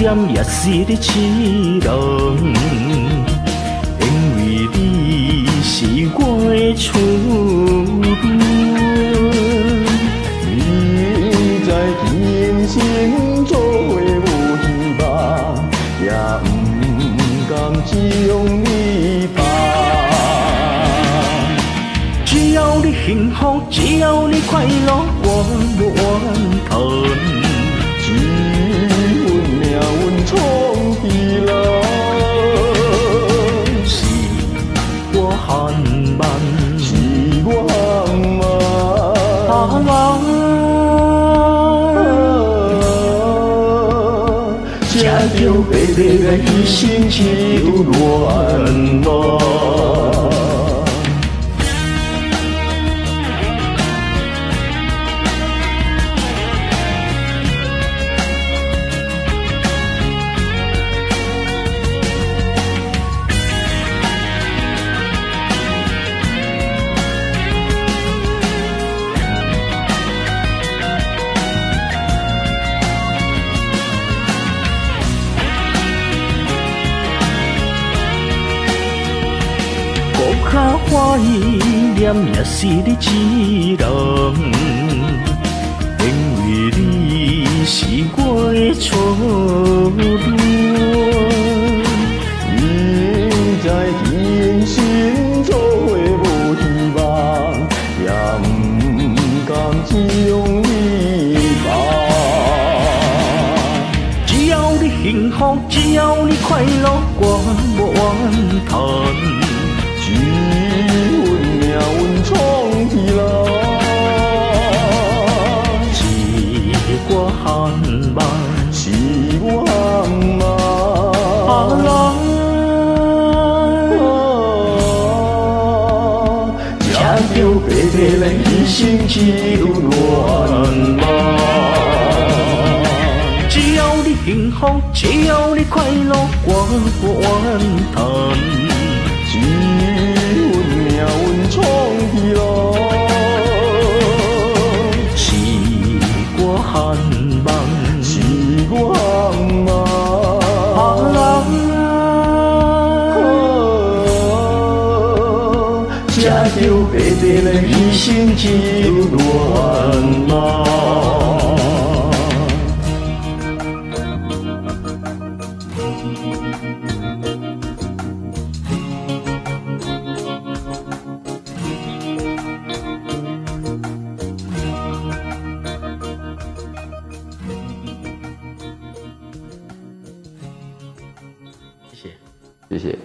念也是你痴人，因为你是我的初恋。你在今生做伙有希望，也不甘将你放。只要你幸福，只要你快乐，我不怨叹。叫白白的一生只有恋爱。较欢喜念也是你一人，因为你是我的初恋。你在人生做会无希望，也不甘将你放。只要你幸福，只要你快乐，我无怨叹。只阮命运创起来，是我含慢，是我啊慢，才叫白白来一生只有恋爱。只要你幸福，只要你快乐，我不怨叹。慢，才叫白白来一生只有恋爱。谢谢。谢谢。